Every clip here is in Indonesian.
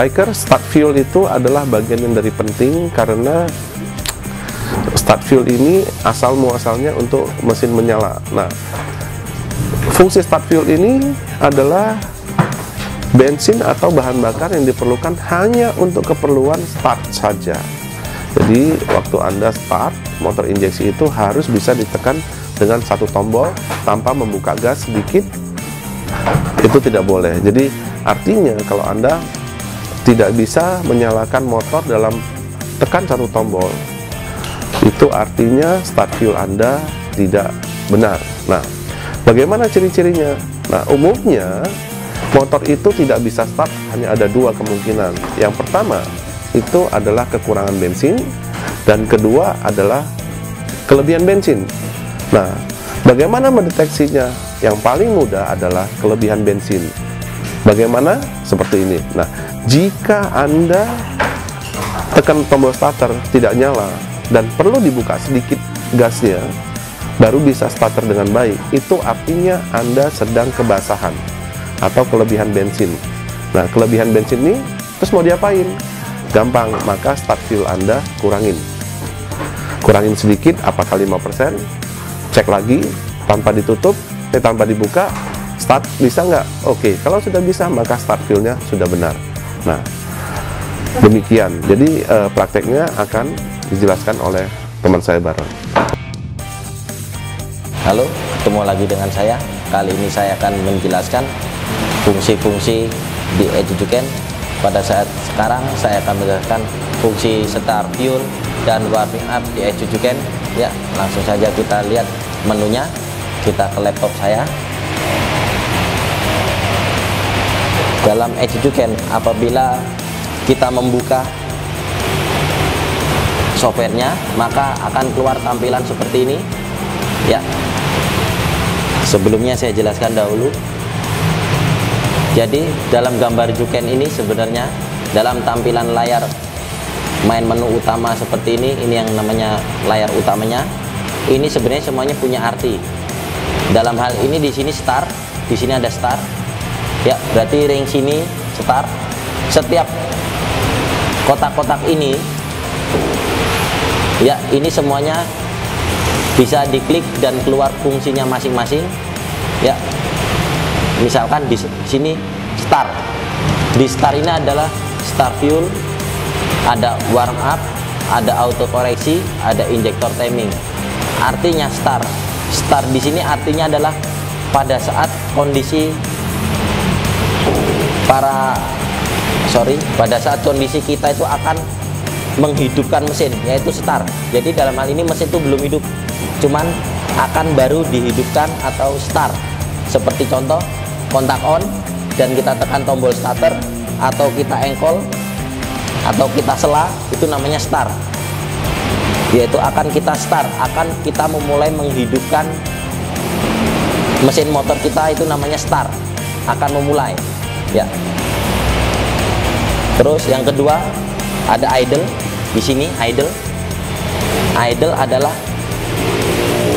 Biker start fuel itu adalah bagian yang dari penting karena start fuel ini asal muasalnya untuk mesin menyala. Nah, fungsi start fuel ini adalah bensin atau bahan bakar yang diperlukan hanya untuk keperluan start saja. Jadi waktu Anda start motor injeksi itu harus bisa ditekan dengan satu tombol tanpa membuka gas sedikit itu tidak boleh. Jadi artinya kalau Anda tidak bisa menyalakan motor dalam tekan satu tombol. Itu artinya start fuel Anda tidak benar. Nah, bagaimana ciri-cirinya? Nah, umumnya motor itu tidak bisa start hanya ada dua kemungkinan. Yang pertama itu adalah kekurangan bensin dan kedua adalah kelebihan bensin. Nah bagaimana mendeteksinya? Yang paling mudah adalah kelebihan bensin. Bagaimana seperti ini nah jika anda tekan tombol starter tidak nyala dan perlu dibuka sedikit gasnya baru bisa starter dengan baik itu artinya anda sedang kebasahan atau kelebihan bensin. Nah, kelebihan bensin ini terus mau diapain? Gampang, maka start fuel Anda kurangin. Kurangin sedikit, apakah 5%? Cek lagi, tanpa ditutup, eh, tanpa dibuka, start bisa nggak? Oke, kalau sudah bisa, maka start fuelnya sudah benar. Nah, demikian. Jadi eh, prakteknya akan dijelaskan oleh teman saya Baron. Halo, ketemu lagi dengan saya. Kali ini saya akan menjelaskan fungsi-fungsi di Eduduken pada saat sekarang saya akan menjelaskan fungsi start fuel dan warming up di Eduduken ya langsung saja kita lihat menunya kita ke laptop saya dalam Eduduken apabila kita membuka softwarenya maka akan keluar tampilan seperti ini ya sebelumnya saya jelaskan dahulu jadi dalam gambar Juken ini sebenarnya dalam tampilan layar main menu utama seperti ini, ini yang namanya layar utamanya. Ini sebenarnya semuanya punya arti. Dalam hal ini di sini start, di sini ada start. Ya, berarti ring sini start. Setiap kotak-kotak ini ya, ini semuanya bisa diklik dan keluar fungsinya masing-masing. Ya, misalkan di sini start di start ini adalah start fuel ada warm up ada auto koreksi ada injektor timing artinya start start di sini artinya adalah pada saat kondisi para sorry pada saat kondisi kita itu akan menghidupkan mesin yaitu start jadi dalam hal ini mesin itu belum hidup cuman akan baru dihidupkan atau start seperti contoh kontak on dan kita tekan tombol starter atau kita engkol atau kita sela itu namanya start yaitu akan kita start akan kita memulai menghidupkan mesin motor kita itu namanya start akan memulai ya. Terus yang kedua ada idle di sini idle idle adalah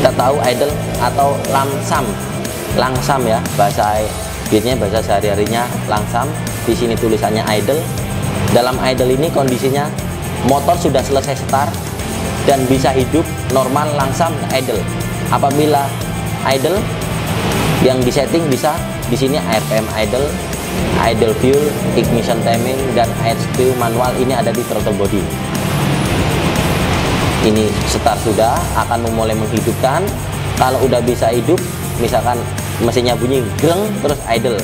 kita tahu idle atau lamsam langsam ya bahasa biasanya bahasa sehari-harinya langsam. Di sini tulisannya idle dalam idle ini kondisinya motor sudah selesai start dan bisa hidup normal langsam idle apabila idle yang disetting bisa di sini RPM idle idle fuel ignition timing dan speed manual ini ada di throttle body. Ini start sudah akan memulai menghidupkan. Kalau udah bisa hidup misalkan mesinnya bunyi greng terus idle.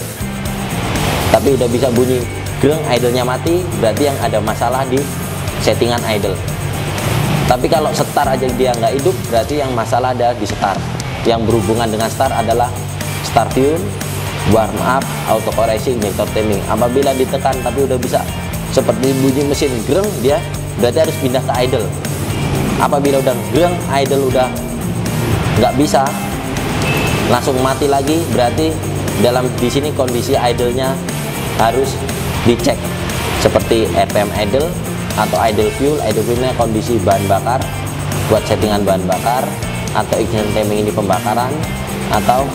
Tapi udah bisa bunyi greng idlenya mati berarti yang ada masalah di settingan idle. Tapi kalau start aja dia nggak hidup berarti yang masalah ada di start. Yang berhubungan dengan start adalah start tune warm up auto koreksi injector timing apabila ditekan tapi udah bisa seperti bunyi mesin greng dia berarti harus pindah ke idle. Apabila udah greng idle udah nggak bisa langsung mati lagi berarti dalam di sini kondisi idle-nya harus dicek. Seperti RPM idle atau idle fuel idle fuelnya kondisi bahan bakar buat settingan bahan bakar atau ignition timing ini pembakaran atau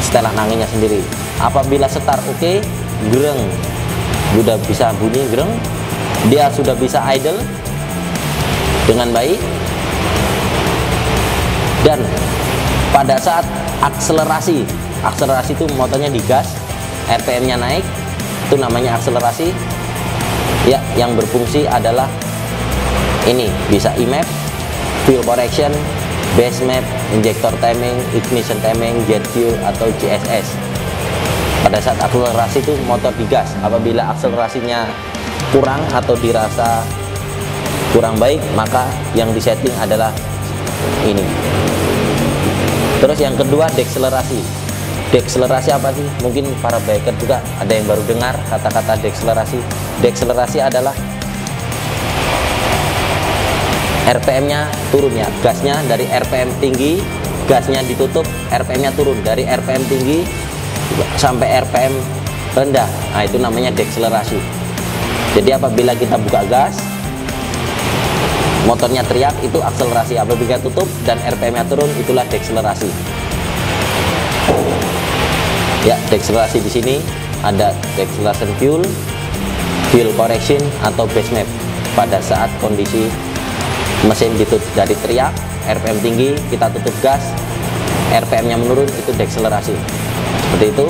setelah anginnya sendiri apabila start oke okay, greng sudah bisa bunyi greng dia sudah bisa idle dengan baik. Dan pada saat akselerasi akselerasi itu motornya digas RPM nya naik itu namanya akselerasi. Ya yang berfungsi adalah ini bisa EMAP fuel correction base map injector timing ignition timing jet fuel atau GSS pada saat akselerasi itu motor digas. Apabila akselerasinya kurang atau dirasa kurang baik maka yang disetting adalah ini. Terus yang kedua dekselerasi. Dekselerasi apa sih? Mungkin para biker juga ada yang baru dengar kata-kata dekselerasi. Dekselerasi adalah RPM nya turun ya. Gasnya dari RPM tinggi gasnya ditutup RPM nya turun. Dari RPM tinggi sampai RPM rendah. Nah itu namanya dekselerasi jadi apabila kita buka gas motornya teriak itu akselerasi. Apabila tutup dan RPM nya turun itulah dekselerasi ya dekselerasi di sini ada deceleration fuel fuel correction atau base map. Pada saat kondisi mesin ditutup dari teriak RPM tinggi kita tutup gas RPM nya menurun itu dekselerasi seperti itu.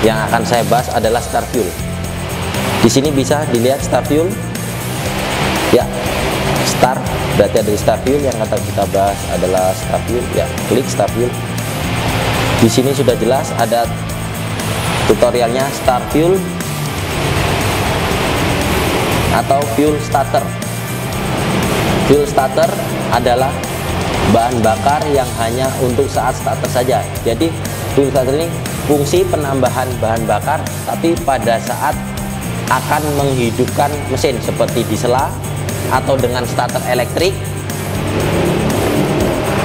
Yang akan saya bahas adalah start fuel. Di sini bisa dilihat start fuel. Ya start berarti ada start fuel. Yang akan kita bahas adalah start fuel. Ya klik start fuel. Di sini sudah jelas ada tutorialnya start fuel atau fuel starter. Fuel starter adalah bahan bakar yang hanya untuk saat starter saja. Jadi fuel starter ini fungsi penambahan bahan bakar tapi pada saat akan menghidupkan mesin seperti di sela atau dengan starter elektrik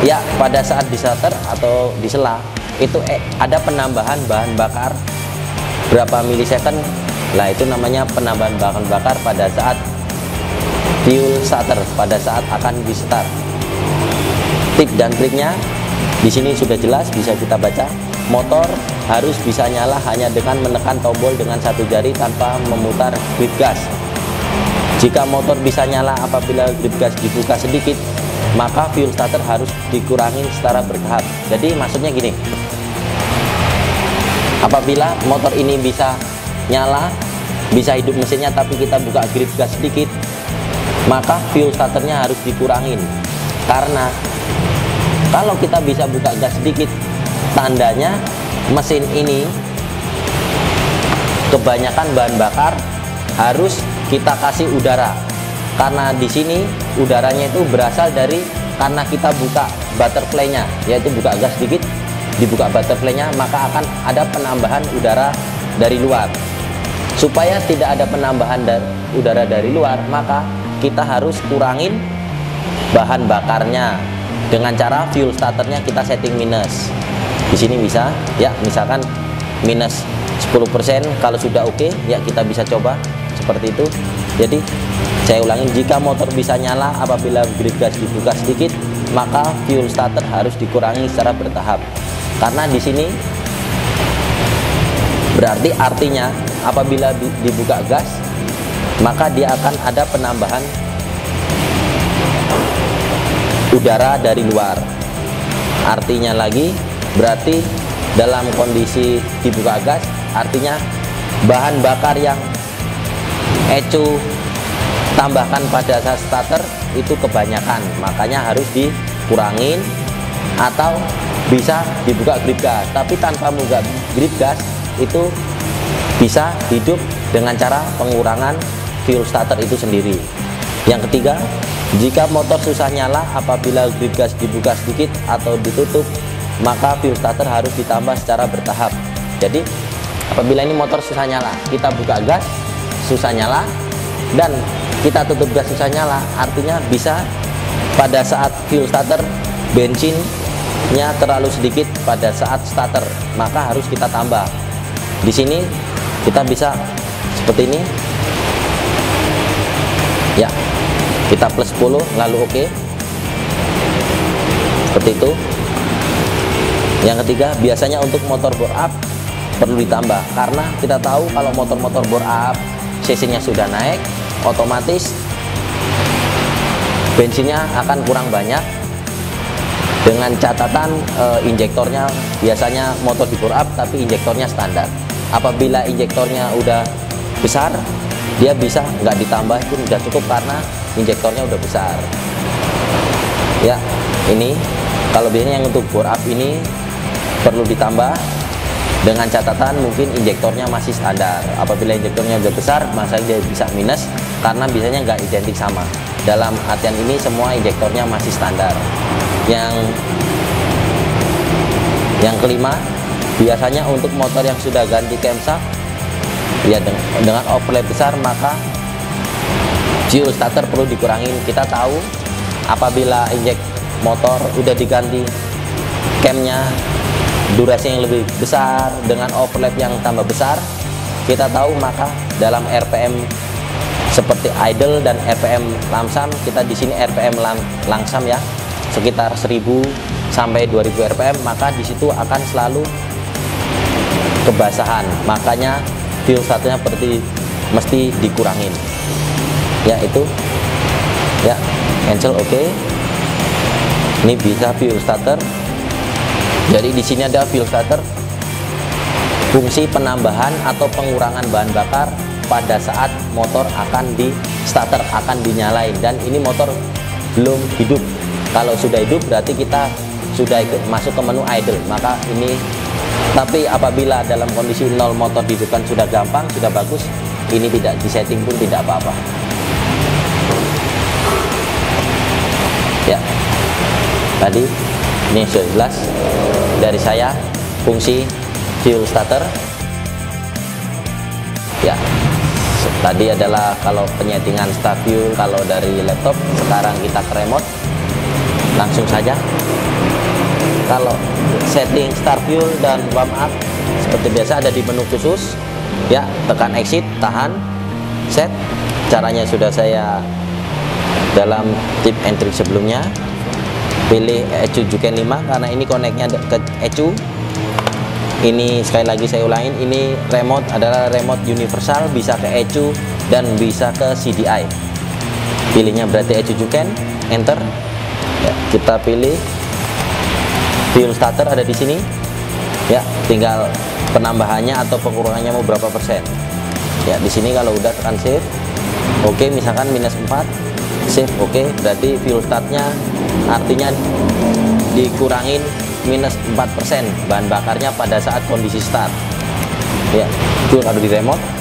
ya pada saat di starter atau di sela itu eh, ada penambahan bahan bakar berapa milisecond. Lah itu namanya penambahan bahan bakar pada saat fuel starter pada saat akan di start. Tip dan triknya di sini sudah jelas bisa kita baca. Motor harus bisa nyala hanya dengan menekan tombol dengan satu jari tanpa memutar grip gas. Jika motor bisa nyala apabila grip gas dibuka sedikit maka fuel starter harus dikurangi secara bertahap. Jadi maksudnya gini apabila motor ini bisa nyala bisa hidup mesinnya tapi kita buka grip gas sedikit maka fuel starternya harus dikurangin. Karena kalau kita bisa buka gas sedikit tandanya mesin ini kebanyakan bahan bakar harus kita kasih udara. Karena di sini udaranya itu berasal dari karena kita buka butterfly-nya yaitu buka gas sedikit dibuka butterfly-nya maka akan ada penambahan udara dari luar. Supaya tidak ada penambahan dari udara dari luar maka kita harus kurangin bahan bakarnya. Dengan cara fuel starternya kita setting minus di sini bisa. Ya misalkan minus 10% kalau sudah oke okay, ya kita bisa coba seperti itu. Jadi saya ulangi jika motor bisa nyala apabila grip gas dibuka sedikit maka fuel starter harus dikurangi secara bertahap. Karena di sini berarti artinya apabila dibuka gas maka dia akan ada penambahan udara dari luar. Artinya lagi berarti dalam kondisi dibuka gas artinya bahan bakar yang ecu tambahkan pada saat starter itu kebanyakan. Makanya harus dikurangin atau bisa dibuka grip gas. Tapi tanpa membuka grip gas itu bisa hidup dengan cara pengurangan fuel starter itu sendiri. Yang ketiga jika motor susah nyala apabila grip gas dibuka sedikit atau ditutup maka fuel starter harus ditambah secara bertahap. Jadi apabila ini motor susah nyala kita buka gas susah nyala dan kita tutup gas susah nyala artinya bisa pada saat fuel starter bensinnya terlalu sedikit pada saat starter maka harus kita tambah. Di sini kita bisa seperti ini. Ya kita plus 10 lalu oke. Okay. seperti itu yang ketiga, biasanya untuk motor bore up perlu ditambah. Karena kita tahu kalau motor-motor bore up cc-nya sudah naik otomatis bensinnya akan kurang banyak. Dengan catatan e, injektornya biasanya motor di up tapi injektornya standar. Apabila injektornya udah besar dia bisa nggak ditambah pun udah cukup karena injektornya udah besar. Ya ini kalau biasanya yang untuk bore up ini perlu ditambah dengan catatan mungkin injektornya masih standar. Apabila injektornya udah besar masa dia bisa minus karena biasanya nggak identik sama. Dalam artian ini semua injektornya masih standar. Yang yang kelima biasanya untuk motor yang sudah ganti camshaft ya dengan overlap besar maka fuel starter perlu dikurangin. Kita tahu apabila injek motor udah diganti camnya durasi yang lebih besar dengan overlap yang tambah besar kita tahu maka dalam RPM seperti idle dan RPM lamsam kita di sini RPM lang langsam ya sekitar 1000 sampai 2000 RPM maka di situ akan selalu kebasahan. Makanya fuel starternya seperti mesti dikurangin. Ya itu. Ya cancel oke. Okay ini bisa fuel starter jadi di sini ada fuel starter fungsi penambahan atau pengurangan bahan bakar pada saat motor akan di starter akan dinyalain. Dan ini motor belum hidup. Kalau sudah hidup berarti kita sudah ikut masuk ke menu idle. Maka ini tapi apabila dalam kondisi nol motor dihidupkan sudah gampang sudah bagus ini tidak disetting pun tidak apa-apa. Ya. Tadi ini sudah jelas dari saya fungsi fuel starter. Ya tadi adalah kalau penyetingan start fuel kalau dari laptop sekarang kita ke remote. Langsung saja. Kalau setting start fuel dan warm up seperti biasa ada di menu khusus. Ya tekan exit tahan set. Caranya sudah saya dalam tip trick sebelumnya pilih ECU Juken 5 karena ini koneknya ke ECU. Ini sekali lagi saya ulangin ini remote adalah remote universal bisa ke ECU dan bisa ke CDI pilihnya berarti ECU Juken enter. Ya, kita pilih. Fuel starter ada di sini. Ya tinggal penambahannya atau pengurangannya mau berapa persen. Ya di sini kalau udah tekan save oke misalkan minus 4 save oke berarti fuel startnya artinya dikurangin minus 4% bahan bakarnya pada saat kondisi start. Ya itu ada di remote